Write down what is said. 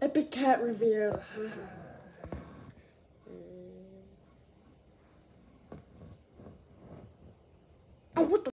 Epic cat reveal. oh, what the?